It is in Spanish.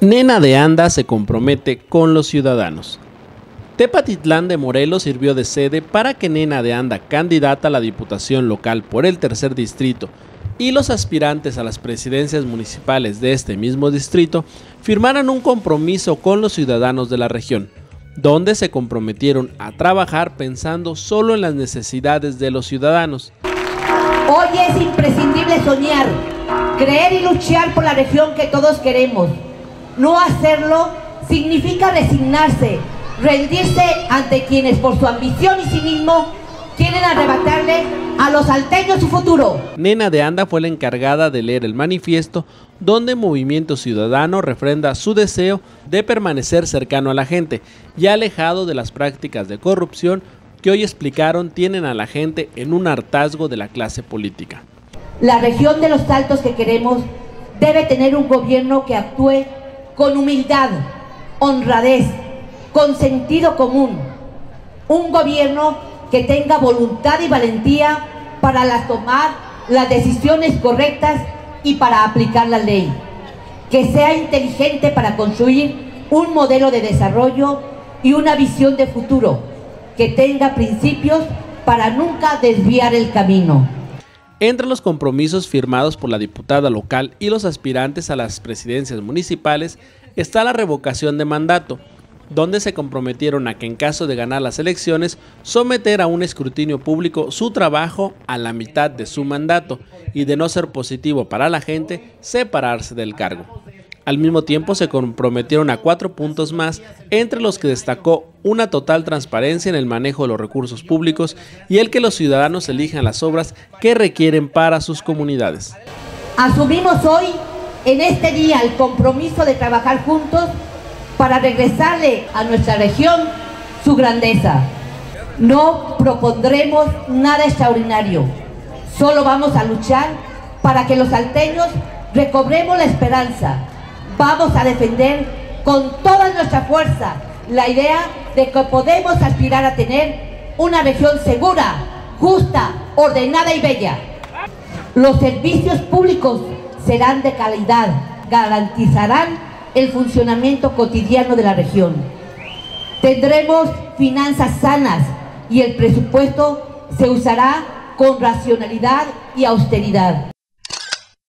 Nena de Anda se compromete con los ciudadanos. Tepatitlán de Morelos sirvió de sede para que Nena de Anda, candidata a la Diputación local por el tercer distrito, y los aspirantes a las presidencias municipales de este mismo distrito firmaran un compromiso con los ciudadanos de la región, donde se comprometieron a trabajar pensando solo en las necesidades de los ciudadanos. Hoy es imprescindible soñar, creer y luchar por la región que todos queremos no hacerlo significa resignarse, rendirse ante quienes por su ambición y cinismo quieren arrebatarle a los salteños su futuro. Nena de Anda fue la encargada de leer el manifiesto donde Movimiento Ciudadano refrenda su deseo de permanecer cercano a la gente y alejado de las prácticas de corrupción que hoy explicaron tienen a la gente en un hartazgo de la clase política. La región de los saltos que queremos debe tener un gobierno que actúe con humildad, honradez, con sentido común. Un gobierno que tenga voluntad y valentía para tomar las decisiones correctas y para aplicar la ley. Que sea inteligente para construir un modelo de desarrollo y una visión de futuro. Que tenga principios para nunca desviar el camino. Entre los compromisos firmados por la diputada local y los aspirantes a las presidencias municipales está la revocación de mandato, donde se comprometieron a que en caso de ganar las elecciones someter a un escrutinio público su trabajo a la mitad de su mandato y de no ser positivo para la gente, separarse del cargo. Al mismo tiempo se comprometieron a cuatro puntos más, entre los que destacó una total transparencia en el manejo de los recursos públicos y el que los ciudadanos elijan las obras que requieren para sus comunidades. Asumimos hoy, en este día, el compromiso de trabajar juntos para regresarle a nuestra región su grandeza. No propondremos nada extraordinario, solo vamos a luchar para que los salteños recobremos la esperanza vamos a defender con toda nuestra fuerza la idea de que podemos aspirar a tener una región segura, justa, ordenada y bella. Los servicios públicos serán de calidad, garantizarán el funcionamiento cotidiano de la región. Tendremos finanzas sanas y el presupuesto se usará con racionalidad y austeridad.